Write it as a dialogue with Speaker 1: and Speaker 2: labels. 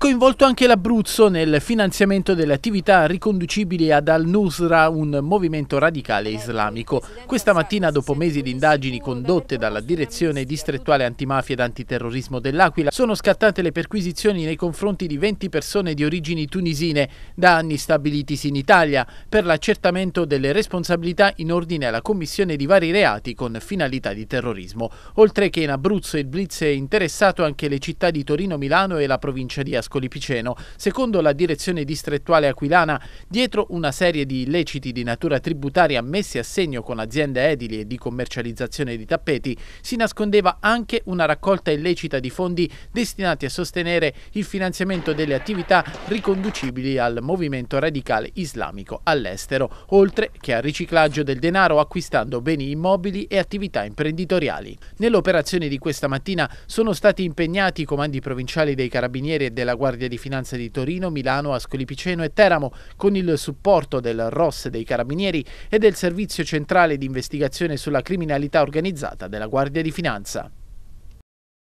Speaker 1: coinvolto anche l'Abruzzo nel finanziamento delle attività riconducibili ad Al-Nusra, un movimento radicale islamico. Questa mattina, dopo mesi di indagini condotte dalla Direzione Distrettuale Antimafia ed Antiterrorismo dell'Aquila, sono scattate le perquisizioni nei confronti di 20 persone di origini tunisine, da anni stabilitisi in Italia, per l'accertamento delle responsabilità in ordine alla commissione di vari reati con finalità di terrorismo. Oltre che in Abruzzo il blitz è interessato anche le città di Torino, Milano e la provincia di Ascoli Piceno. Secondo la direzione distrettuale aquilana, dietro una serie di illeciti di natura tributaria messi a segno con aziende edili e di commercializzazione di tappeti, si nascondeva anche una raccolta illecita di fondi destinati a sostenere il finanziamento delle attività riconducibili al movimento radicale islamico all'estero, oltre che al riciclaggio del denaro acquistando beni immobili e attività imprenditoriali. Nell'operazione di questa mattina sono stati impegnati i comandi provinciali dei Carabinieri e della Guardia di Finanza di Torino, Milano, Ascoli Piceno e Teramo, con il supporto del ROS dei Carabinieri e del Servizio Centrale di Investigazione sulla Criminalità Organizzata della Guardia di Finanza.